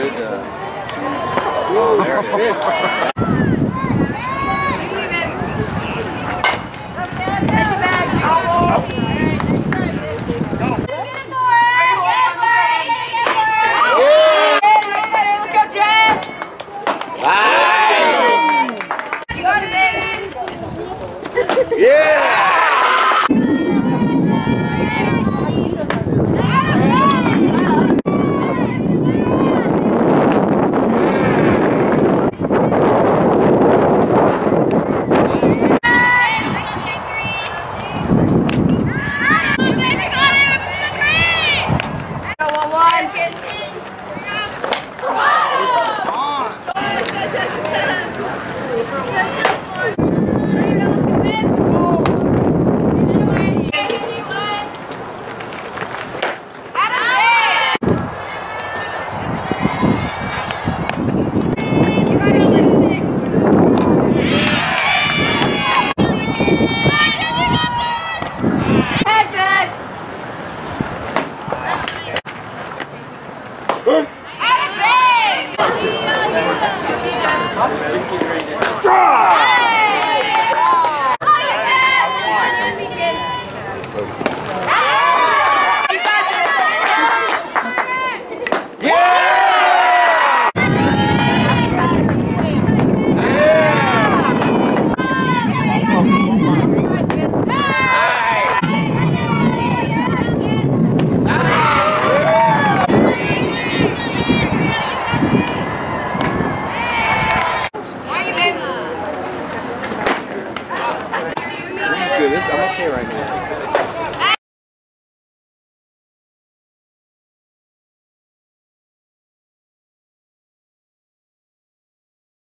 good. Uh, oh, there it is. Let's go, Jess! You got it, baby! Yeah! This is good. This, I'm okay right now.